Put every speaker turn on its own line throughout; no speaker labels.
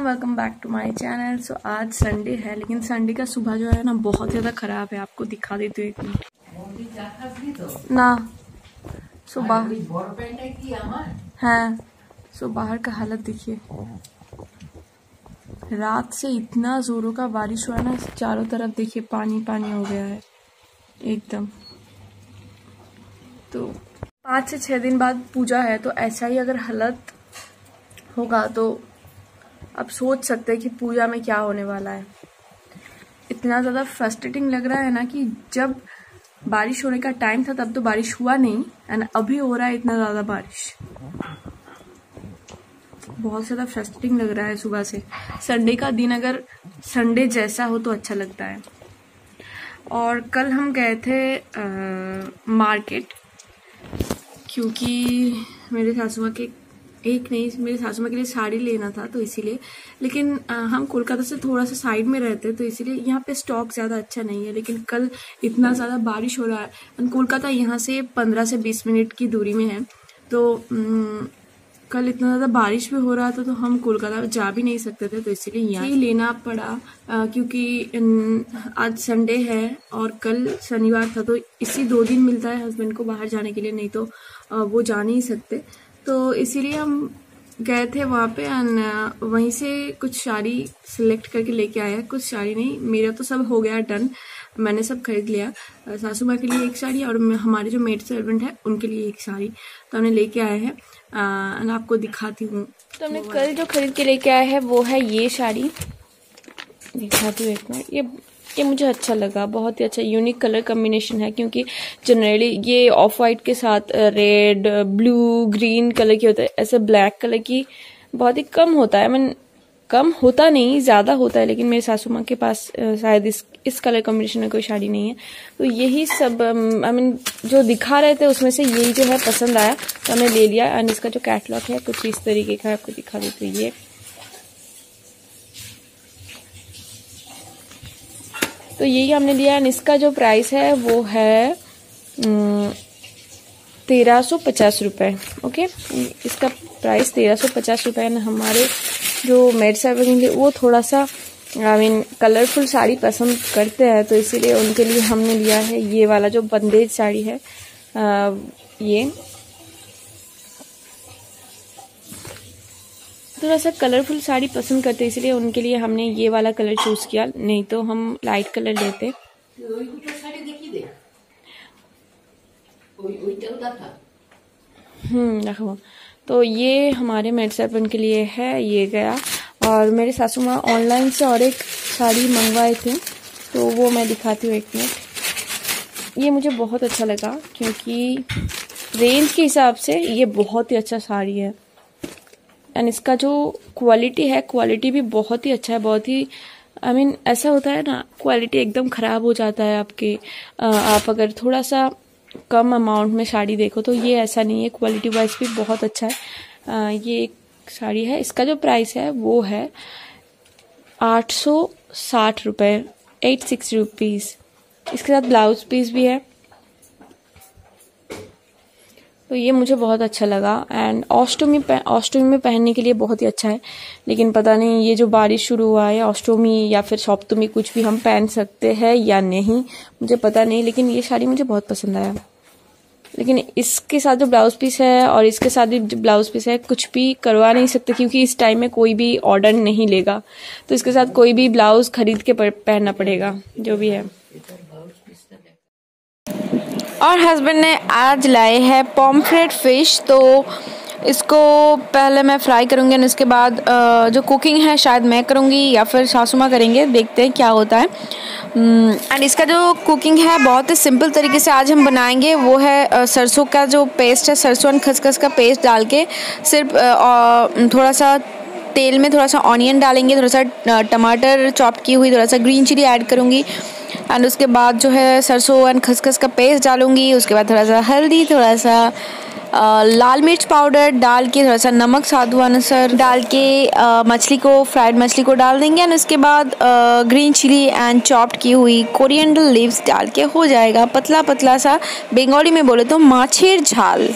Welcome back to my channel so आज Sunday है लेकिन संडे का सुबह जो है ना बहुत ज़्यादा ख़राब है आपको दिखा देती हूँ। एक ना सुबह है सो बाहर का हालत देखिए। रात से इतना ज़ोरों का बारिश हुआ ना चारों तरफ़ देखिए पानी पानी हो गया है एकदम। तो पाँच से छः दिन बाद पूजा है तो ऐसा ही अगर हालत होगा तो आप सोच सकते हैं कि पूजा में क्या होने वाला है। इतना ज़्यादा फ्रस्ट्रेटिंग लग रहा है ना कि जब बारिश होने का टाइम था तब तो बारिश हुआ नहीं एंड अभी हो रहा है इतना ज़्यादा बारिश। बहुत ज़्यादा फ्रस्ट्रेटिंग लग रहा है सुबह से। संडे का दिन अगर संडे जैसा हो तो अच्छा लगता है। और कल हम गए थे आ, मार्केट क्योंकि मेरे सासुआ के एक नहीं मेरे सासू माँ के लिए साड़ी लेना था तो इसीलिए। लेकिन आ, हम कोलकाता से थोड़ा सा साइड में रहते हैं तो इसीलिए यहाँ पे स्टॉक ज़्यादा अच्छा नहीं है। लेकिन कल इतना ज़्यादा बारिश हो रहा है। कोलकाता यहाँ से पंद्रह से बीस मिनट की दूरी में है। तो न, कल इतना ज़्यादा बारिश भी हो रहा था तो हम कोलकाता जा भी नहीं सकते थे तो इसीलिए यहाँ ही लेना पड़ा आ, क्योंकि न, आज संडे है और कल शनिवार था तो इसी दो दिन मिलता है हस्बैंड को बाहर जाने के लिए नहीं तो आ, वो जा नहीं सकते। तो इसीलिए हम गए थे वहाँ पे एंड वहीं से कुछ साड़ी सिलेक्ट करके लेके आया कुछ साड़ी नहीं मेरा तो सब हो गया डन मैंने सब खरीद लिया। सासू माँ के लिए एक साड़ी और हमारे जो मेड सर्वेंट है उनके लिए एक साड़ी। तो हमने लेके आए हैं। एंड आपको दिखाती हूँ। तो हमने कल जो खरीद के लेके आए हैं वो है ये साड़ी। दिखाती हूँ एक मिनट। ये ये मुझे अच्छा लगा, बहुत ही अच्छा यूनिक कलर कम्बिनेशन है क्योंकि जनरली ये ऑफ़ वाइट के साथ रेड ब्लू ग्रीन कलर की होता है, ऐसे ब्लैक कलर की बहुत ही कम होता है। मीन कम होता नहीं, ज़्यादा होता है, लेकिन मेरे सासू माँ के पास शायद इस इस कलर कॉम्बिनेशन में कोई साड़ी नहीं है। तो यही सब आई मीन जो दिखा रहे थे उसमें से यही जो है पसंद आया तो हमने ले लिया। एंड इसका जो कैटलॉग है, कुछ इस तरीके का आपको दिखा देती हूँ। तो यही हमने लिया एंड इसका जो प्राइस है वो है तेरह सौ पचास रुपये ओके इसका प्राइस तेरह सौ पचास रुपये हमारे जो मेड सर्विंग वो थोड़ा सा आई मीन कलरफुल साड़ी पसंद करते हैं तो इसीलिए उनके लिए हमने लिया है ये वाला जो बंदेज साड़ी है आ, ये। थोड़ा सा कलरफुल साड़ी पसंद करते, इसलिए उनके लिए हमने ये वाला कलर चूज़ किया। नहीं तो हम लाइट कलर लेते। हम्म तो ये हमारे मेड सर्पन के लिए है, ये गया। और मेरे सासू माँ ऑनलाइन से और एक साड़ी मंगवाए थे तो वो मैं दिखाती हूँ एक मिनट ये मुझे बहुत अच्छा लगा, क्योंकि रेंज के हिसाब से ये बहुत ही अच्छा साड़ी है। एंड इसका जो क्वालिटी है क्वालिटी भी बहुत ही अच्छा है बहुत ही आई I मीन mean, ऐसा होता है ना क्वालिटी एकदम ख़राब हो जाता है आपके आप अगर थोड़ा सा कम अमाउंट में साड़ी देखो तो ये ऐसा नहीं है क्वालिटी वाइज भी बहुत अच्छा है। ये एक साड़ी है इसका जो प्राइस है वो है आठ सौ साठ रुपये एट सिक्स रुपीज़ इसके साथ ब्लाउज पीस भी है। तो ये मुझे बहुत अच्छा लगा। एंड ऑस्टोमी ऑस्टोमी में पहनने के लिए बहुत ही अच्छा है। लेकिन पता नहीं ये जो बारिश शुरू हुआ है ऑस्टोमी या फिर सप्तमी कुछ भी हम पहन सकते हैं या नहीं, मुझे पता नहीं। लेकिन ये साड़ी मुझे बहुत पसंद आया। लेकिन इसके साथ जो ब्लाउज पीस है और इसके साथ जो ब्लाउज पीस है, कुछ भी करवा नहीं सकते क्योंकि इस टाइम में कोई भी ऑर्डर नहीं लेगा। तो इसके साथ कोई भी ब्लाउज खरीद के पहनना पड़ेगा, जो भी है। और हस्बैंड ने आज लाए हैं पॉम्फ्रेट फ़िश तो इसको पहले मैं फ्राई करूँगी और उसके बाद जो कुकिंग है, शायद मैं करूँगी या फिर सासू माँ करेंगे, देखते हैं क्या होता है। एंड इसका जो कुकिंग है, बहुत ही सिंपल तरीके से आज हम बनाएँगे, वो है सरसों का जो पेस्ट है, सरसों एंड खसखस का पेस्ट डाल के, सिर्फ़ थोड़ा सा तेल में थोड़ा सा ऑनियन डालेंगे थोड़ा सा टमाटर चॉप की हुई थोड़ा सा ग्रीन चिली ऐड करूँगी। एंड उसके बाद जो है सरसों एंड खसखस का पेस्ट डालूँगी। उसके बाद थोड़ा सा हल्दी, थोड़ा सा लाल मिर्च पाउडर डाल के, थोड़ा सा नमक स्वाद अनुसार डाल के मछली को फ्राइड मछली को डाल देंगे। एंड उसके बाद ग्रीन चिली एंड चॉप्ड की हुई कोरिएंडर लीव्स डाल के हो जाएगा। पतला पतला सा, बंगाली में बोले तो माछेर झाल।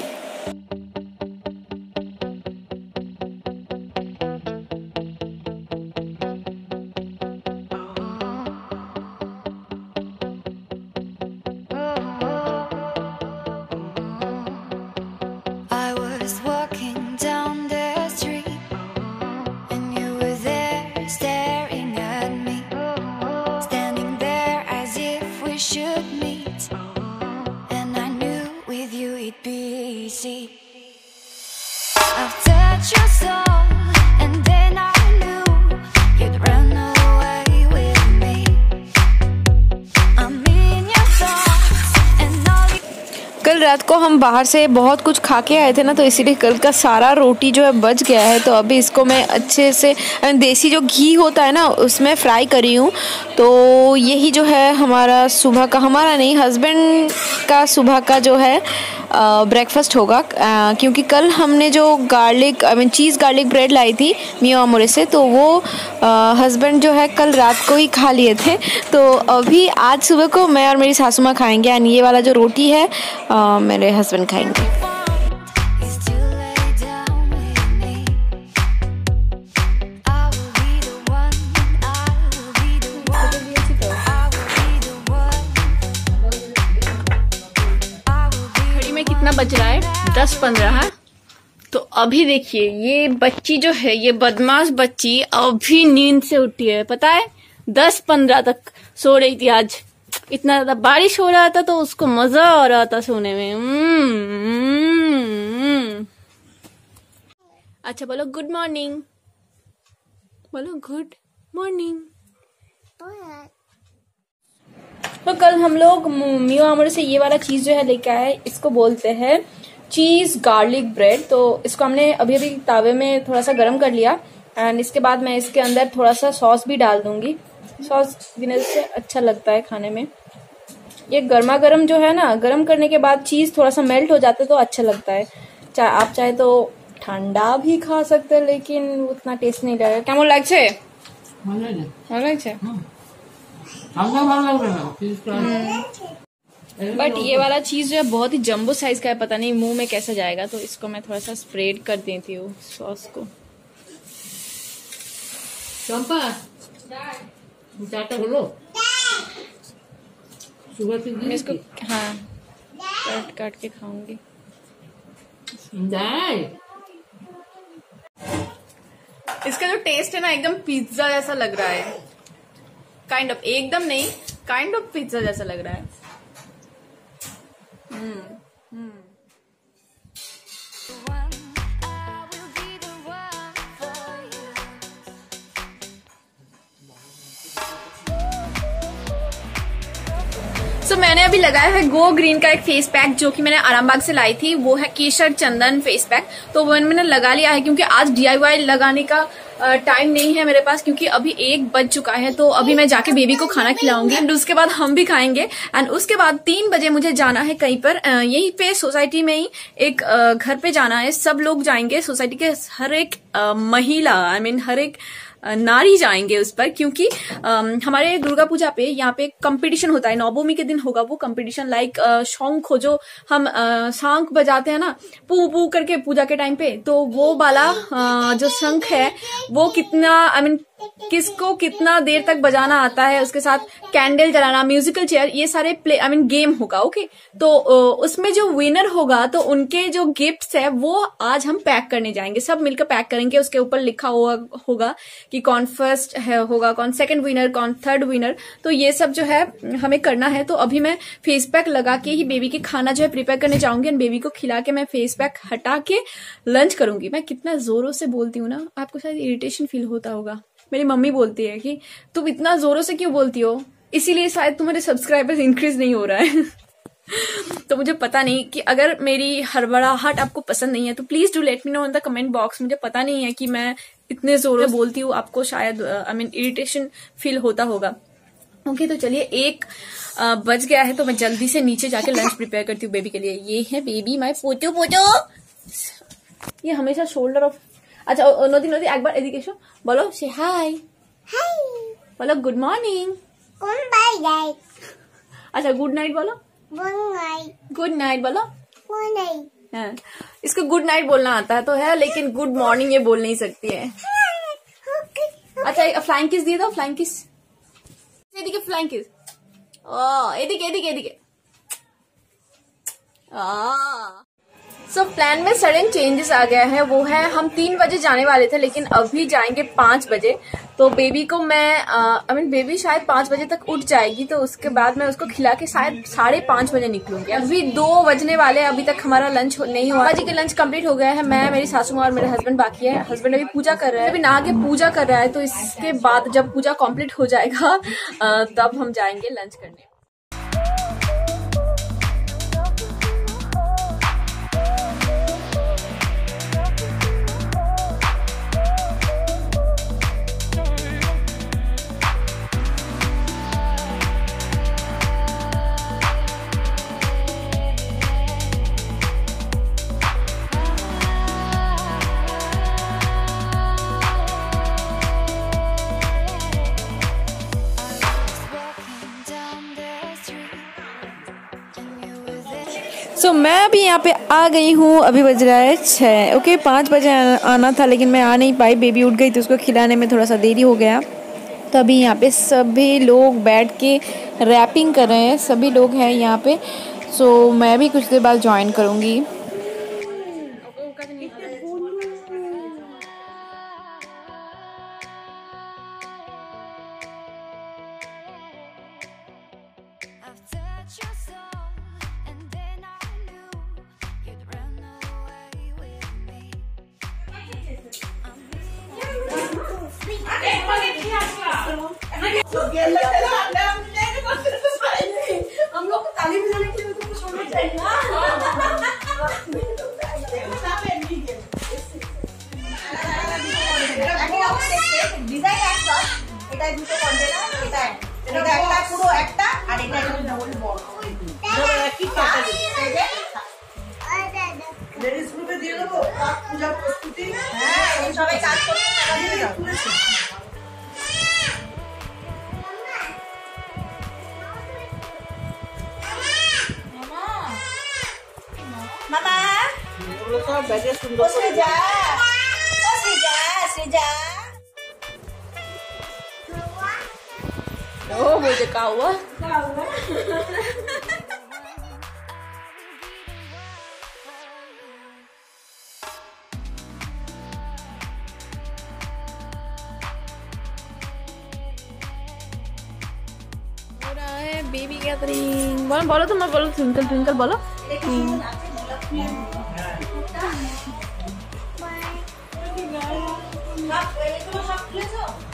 कल रात को हम बाहर से बहुत कुछ खा के आए थे ना तो इसीलिए कल का सारा रोटी जो है बच गया है। तो अभी इसको मैं अच्छे से देसी जो घी होता है ना उसमें फ्राई करी हूँ। तो यही जो है हमारा सुबह का हमारा नहीं हस्बैंड का सुबह का जो है ब्रेकफास्ट होगा। क्योंकि कल हमने जो garlic I mean cheese garlic bread लाई थी मियो अमोरे से तो वो हस्बैंड जो है कल रात को ही खा लिए थे। तो अभी आज सुबह को मैं और मेरी सासू माँ खाएँगे। एंड ये वाला जो रोटी है आ, मेरे हस्बैंड खाएँगे। कितना बज रहा है? दस पंद्रह। तो अभी देखिए, ये बच्ची जो है, ये बदमाश बच्ची अभी नींद से उठी है। पता है? दस पंद्रह तक सो रही थी आज। इतना ज़्यादा बारिश हो रहा था तो उसको मज़ा आ रहा था सोने में। हम्म। अच्छा बोलो गुड मॉर्निंग बोलो गुड मॉर्निंग तो कल हम लोग मियो आमर से ये वाला चीज़ जो है लेके आए, इसको बोलते हैं चीज़ गार्लिक ब्रेड तो इसको हमने अभी अभी तावे में थोड़ा सा गर्म कर लिया एंड इसके बाद मैं इसके अंदर थोड़ा सा सॉस भी डाल दूँगी। सॉस देने से अच्छा लगता है खाने में ये गर्मा गर्म जो है ना गर्म करने के बाद चीज थोड़ा सा मेल्ट हो जाता है तो अच्छा लगता है चाहे आप चाहे तो ठंडा भी खा सकते हैं लेकिन उतना टेस्ट नहीं लगेगा क्या লাগছে ভালো লাগছে बट ये वाला चीज जो है बहुत ही जम्बो साइज का है पता नहीं मुंह में कैसे जाएगा तो इसको मैं थोड़ा सा स्प्रेड कर देती हूँ सॉस को मैं इसको हाँ। काट काट के खाऊँगी। इसका जो टेस्ट है ना एकदम पिज्जा जैसा लग रहा है। काइंड ऑफ़ एकदम नहीं काइंड ऑफ़ पिज्जा जैसा लग रहा है। हम्म। सो so, मैंने अभी लगाया है गो ग्रीन का एक फेस पैक जो कि मैंने आरामबाग से लाई थी। वो है केशर चंदन फेस पैक तो वो मैंने लगा लिया है क्योंकि आज डीआईवाई लगाने का टाइम नहीं है मेरे पास क्योंकि अभी एक बज चुका है। तो अभी मैं जाके बेबी को खाना खिलाऊँगी एंड उसके बाद हम भी खाएँगे। एंड उसके बाद तीन बजे मुझे जाना है कहीं पर। यहीं पे सोसाइटी में ही एक घर पे जाना है। सब लोग जाएँगे। सोसाइटी के हर एक महिला आई I मीन mean, हर एक नारी जाएँगे उस पर, क्योंकि हमारे दुर्गा पूजा पे यहाँ पे कंपटीशन होता है। नवमी के दिन होगा वो कंपटीशन लाइक शौक हो जो हम शंख बजाते हैं ना, पू पू करके पूजा के टाइम पे तो वो वाला जो शंख है, वो कितना आई मीन किसको कितना देर तक बजाना आता है, उसके साथ कैंडल जलाना म्यूजिकल चेयर ये सारे प्ले आई मीन गेम होगा ओके तो उसमें जो विनर होगा तो उनके जो गिफ्ट्स है, वो आज हम पैक करने जाएँगे। सब मिलकर पैक करेंगे, उसके ऊपर लिखा हुआ होगा कि कौन फ़र्स्ट है, होगा, कौन सेकंड विनर कौन थर्ड विनर तो ये सब जो है, हमें करना है। तो अभी मैं फेस पैक लगा के ही बेबी के खाना जो है प्रिपेयर करने जाऊँगी एंड बेबी को खिला के मैं फेस पैक हटा के लंच करूँगी। मैं कितना जोरों से बोलती हूँ ना, आपको शायद इरिटेशन फील होता होगा। मेरी मम्मी बोलती है कि तुम इतना जोरों से क्यों बोलती हो? इसीलिए शायद तुम्हारे सब्सक्राइबर्स इंक्रीज नहीं हो रहा है। तो मुझे पता नहीं कि अगर मेरी हड़बड़ाहट आपको पसंद नहीं है तो please do let me know in the comment box मुझे पता नहीं है कि मैं इतने जोरों से बोलती हूँ आपको शायद आई मीन इरिटेशन फील होता होगा। ओके okay, तो चलिए एक आ, बज गया है तो मैं जल्दी से नीचे जाके लंच प्रिपेयर करती हूँ बेबी के लिए। ये है बेबी माई पोचो पोचो ये हमेशा शोल्डर ऑफ़ अच्छा ও- ও নদী নদী একবার এদিকে এসো বলো সে হাই বলো গুড মর্নিং अच्छा गुड नाइट बोलो गुड नाइट बोलो हाँ इसको गुड नाइट बोलना आता है तो है लेकिन गुड मॉर्निंग ये बोल नहीं सकती है अच्छा फ्लाइंग किस दिए दो फ्लाइंग किस এদিকে ফ্লাইং কিস ও এদিকে এদিকে এদিকে सो so, प्लान में सडन चेंजेस आ गया है वो है हम तीन बजे जाने वाले थे लेकिन अभी जाएँगे पाँच बजे। तो बेबी को मैं आई मीन बेबी शायद पाँच बजे तक उठ जाएगी तो उसके बाद मैं उसको खिला के शायद साढ़े पाँच बजे निकलूँगी। अभी दो बजने वाले अभी तक हमारा लंच नहीं हुआ। जी का लंच कंप्लीट हो गया है मैं मेरी सासू माँ और मेरे हस्बैंड बाकी है। हस्बैंड अभी पूजा कर रहे हैं। अभी नहा के पूजा कर रहा है तो इसके बाद जब पूजा कंप्लीट हो जाएगा तब हम जाएँगे लंच करने। आ गई हूँ, अभी बज रहा है छः ओके, पाँच बजे आना था, लेकिन मैं आ नहीं पाई। बेबी उठ गई तो उसको खिलाने में थोड़ा सा देरी हो गया। तो अभी यहाँ पे सभी लोग बैठ के रैपिंग कर रहे हैं। सभी लोग हैं यहाँ पे सो मैं भी कुछ देर बाद ज्वाइन करूँगी।
এটা একটা পুরো একটা আর এটা একদম গোল বড়। কি লেডিস গ্রুপে দিয়ে দেবো? পূজা প্রস্তুতি। হ্যাঁ এই সবাই কাজ করতে দিয়ে দাও মামা। ও শ্রীজা ও শ্রীজা শ্রীজা।
ओ मुझे का हुआ? बेबी गैदरिंग बोलो बोलो तुम बोलो ट्विंकल ट्विंकल बोलो। सब
ले।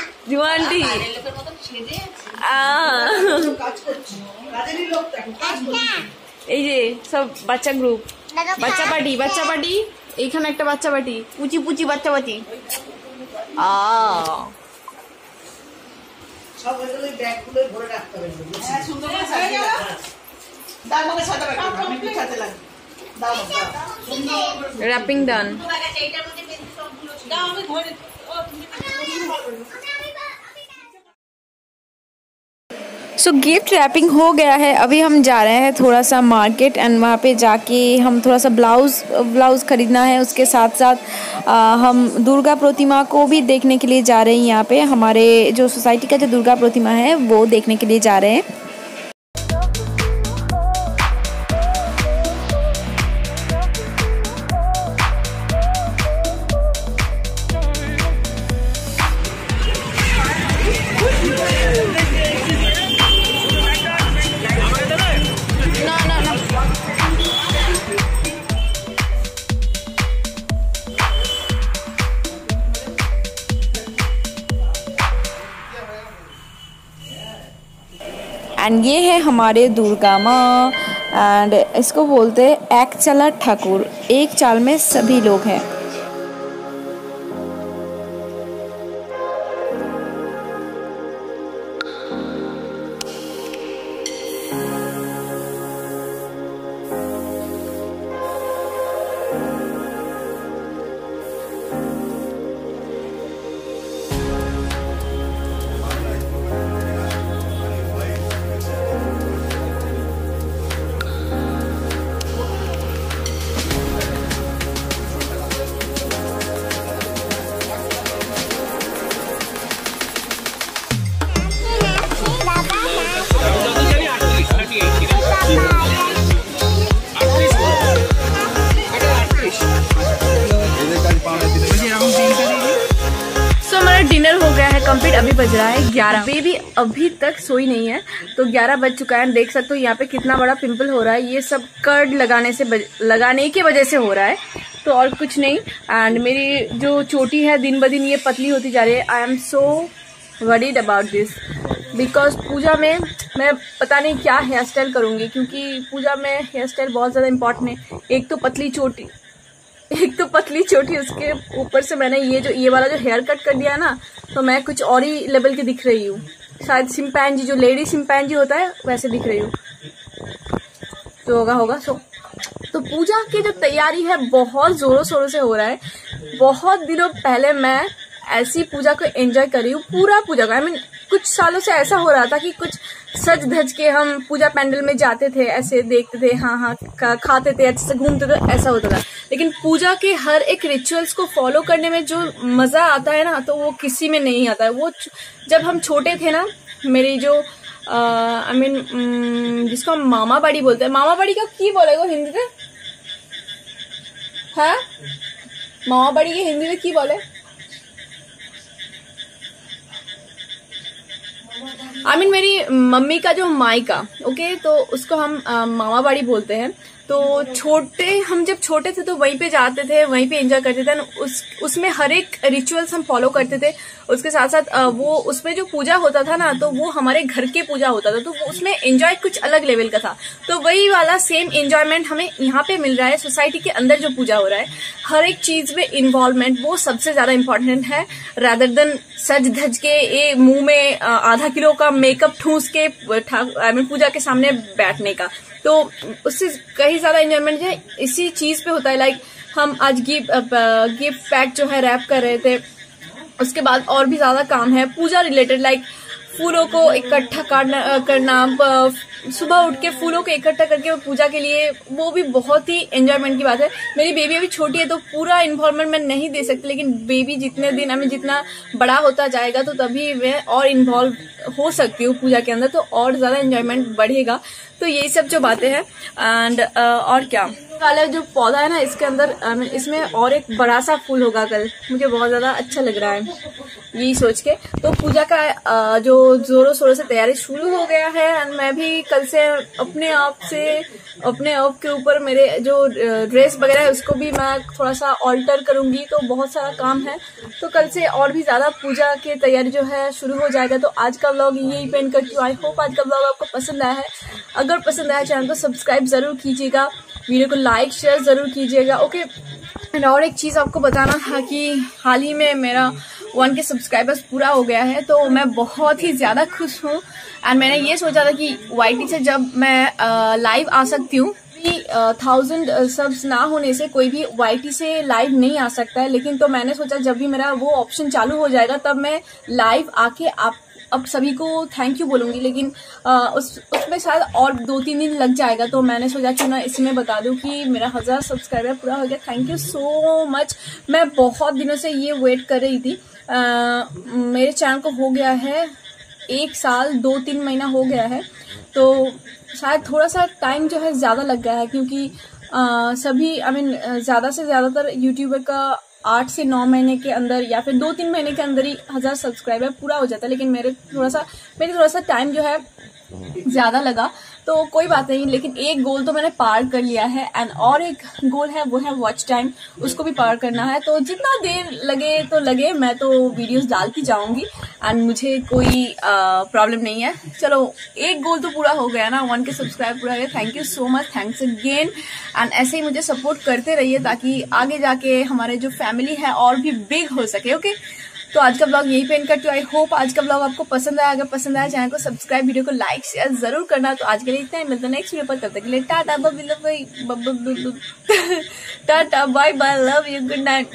জুয়ান্টি
এই যে সব বাচ্চা গ্রুপ বাচ্চা পার্টি বাচ্চা পার্টি এইখানে একটা বাচ্চা পার্টি পুচি পুচি বাচ্চা পার্টি আ।
Wrapping done
so gift wrapping हो गया है। अभी हम जा रहे हैं थोड़ा सा मार्केट एंड वहाँ पे जाके हम थोड़ा सा ब्लाउज़ ब्लाउज़ ख़रीदना है। उसके साथ साथ आ, हम दुर्गा प्रतिमा को भी देखने के लिए जा रहे हैं। यहाँ पे हमारे जो सोसाइटी का जो दुर्गा प्रतिमा है वो देखने के लिए जा रहे हैं। एंड ये है हमारे दुर्गा माँ एंड इसको बोलते हैं, एक चला ठाकुर। एक चाल में सभी लोग हैं। अभी तक सोई नहीं है। तो ग्यारह बज चुका है देख सकते हो यहाँ पे कितना बड़ा पिंपल हो रहा है। ये सब कर्ड लगाने से बज, लगाने की वजह से हो रहा है। तो और कुछ नहीं। एंड मेरी जो चोटी है दिन ब दिन ये पतली होती जा रही है। I am so worried about this because Puja में मैं पता नहीं क्या हेयर स्टाइल करूँगी क्योंकि पूजा में हेयर स्टाइल बहुत ज़्यादा इंपॉर्टेंट है। एक तो पतली चोटी एक तो पतली चोटी उसके ऊपर से मैंने ये जो ये वाला जो हेयर कट कर दिया ना तो मैं कुछ और ही लेवल की दिख रही हूँ। शायद सिंपैनजी जो लेडी सिंपैनजी होता है, वैसे दिख रही हूँ। तो होगा होगा। सो तो पूजा की जो तैयारी है, बहुत जोरों शोरों से हो रहा है। बहुत दिनों पहले मैं ऐसी पूजा को एंजॉय कर रही हूँ, पूरा पूजा का। आई मीन कुछ सालों से ऐसा हो रहा था कि कुछ सज धज के हम पूजा पैंडल में जाते थे, ऐसे देखते थे हाँ हाँ खाते थे, अच्छे से घूमते थे, ऐसा होता था। लेकिन पूजा के हर एक रिचुअल्स को फॉलो करने में जो मज़ा आता है ना तो वो किसी में नहीं आता है। वो जब हम छोटे थे ना, मेरी जो आई मीन जिसको हम मामा बाड़ी बोलते हैं मामा बाड़ी का की बोलेगा हिंदी में? हाँ? मामा बाड़ी के हिंदी में की बोले आई I मीन mean, मेरी मम्मी का जो माइका ओके तो उसको हम मामा बाड़ी बोलते हैं। तो छोटे, हम जब छोटे थे तो वहीं पे जाते थे, वहीं पे एंजॉय करते थे उस, उसमें हर एक रिचुअल्स हम फॉलो करते थे। उसके साथ साथ वो, उसमें जो पूजा होता था ना तो वो हमारे घर के पूजा होता था तो उसमें एंजॉय कुछ अलग लेवल का था। तो वही वाला सेम एंजॉयमेंट हमें यहाँ पे मिल रहा है सोसाइटी के अंदर जो पूजा हो रहा है। हर एक चीज़ में इन्वॉल्वमेंट वो सबसे ज़्यादा इम्पोर्टेंट है रादर देन सज धज के, ए, मुँह में आधा किलो का मेकअप ठूस के आई मीन पूजा के सामने बैठने का। तो उससे कहीं ज़्यादा इंजॉयमेंट है। इसी चीज़ पे होता है लाइक हम आज गिफ्ट गिफ्ट पैक जो है रैप कर रहे थे, उसके बाद और भी ज़्यादा काम है। पूजा रिलेटेड लाइक फूलों को इकट्ठा करना करना सुबह उठ के फूलों को इकट्ठा करके पूजा के लिए, वो भी बहुत ही एंजॉयमेंट की बात है। मेरी बेबी अभी छोटी है तो पूरा इन्वॉल्वमेंट मैं नहीं दे सकती, लेकिन बेबी जितने दिन हमें जितना बड़ा होता जाएगा तो तभी मैं और इन्वॉल्व हो सकती हूँ पूजा के अंदर तो और ज़्यादा एंजॉयमेंट बढ़ेगा। तो यही सब जो बातें हैं एंड और क्या? वाला जो पौधा है ना, इसके अंदर इसमें और एक बड़ा सा फूल होगा कल। मुझे बहुत ज़्यादा अच्छा लग रहा है, यही सोच के। तो पूजा का जो जोरों शोरों से तैयारी शुरू हो गया है एंड मैं भी कल से अपने आप से, अपने आप के ऊपर मेरे जो ड्रेस वगैरह है, उसको भी मैं थोड़ा सा ऑल्टर करूँगी तो बहुत सारा काम है। तो कल से और भी ज़्यादा पूजा की तैयारी जो है, शुरू हो जाएगा। तो आज का ब्लॉग यही पेंट करती हूँ। आई होप आज का ब्लॉग आपको पसंद आया है। अगर पसंद आया, चैनल को सब्सक्राइब ज़रूर कीजिएगा। वीडियो को लाइक, शेयर ज़रूर कीजिएगा। ओके एंड और एक चीज़ आपको बताना था कि हाल ही में मेरा वन के सब्सक्राइबर्स पूरा हो गया है तो मैं बहुत ही ज़्यादा खुश हूँ। एंड मैंने ये सोचा था कि वाईटी से जब मैं लाइव आ सकती हूँ थाउज़ेंड सब्स ना होने से कोई भी वाईटी से लाइव नहीं आ सकता है। लेकिन तो मैंने सोचा जब भी मेरा वो ऑप्शन चालू हो जाएगा, तब मैं लाइव आके आप अब सभी को थैंक यू बोलूँगी लेकिन आ, उस उसमें शायद और दो तीन दिन लग जाएगा तो मैंने सोचा क्यों ना इसमें बता दूँ कि मेरा हज़ार सब्सक्राइबर पूरा हो गया। थैंक यू सो मच मैं बहुत दिनों से ये वेट कर रही थी। आ, मेरे चैनल को हो गया है एक साल दो तीन महीना हो गया है तो शायद थोड़ा सा टाइम जो है ज़्यादा लग गया है क्योंकि आ, सभी आई मीन ज़्यादा से ज़्यादातर यूट्यूबर का आठ से नौ महीने के अंदर या फिर दो तीन महीने के अंदर ही हज़ार सब्सक्राइबर पूरा हो जाता है, लेकिन मेरे थोड़ा सा मेरे थोड़ा सा टाइम जो है ज़्यादा लगा। तो कोई बात नहीं, लेकिन एक गोल तो मैंने पार कर लिया है एंड और एक गोल है, वो है वॉच टाइम उसको भी पार करना है। तो जितना देर लगे तो लगे, मैं तो वीडियोस डालती जाऊँगी एंड मुझे कोई प्रॉब्लम नहीं है। चलो, एक गोल तो पूरा हो गया ना वन के सब्सक्राइब पूरा हो गया। Thank you so much thanks again and ऐसे ही मुझे सपोर्ट करते रहिए, ताकि आगे जाके हमारे जो फैमिली है, और भी बिग हो सके ओके तो आज का ब्लॉग यही पेंट करती हूँ. आई होप आज का ब्लॉग आपको पसंद आया. अगर पसंद आया, चैनल को सब्सक्राइब वीडियो को लाइक शेयर ज़रूर करना. तो आज के लिए इतना ही. मिलता नेक्स्ट वीडियो पर. तब तक के लिए tata बबिल tata bye bye love you good night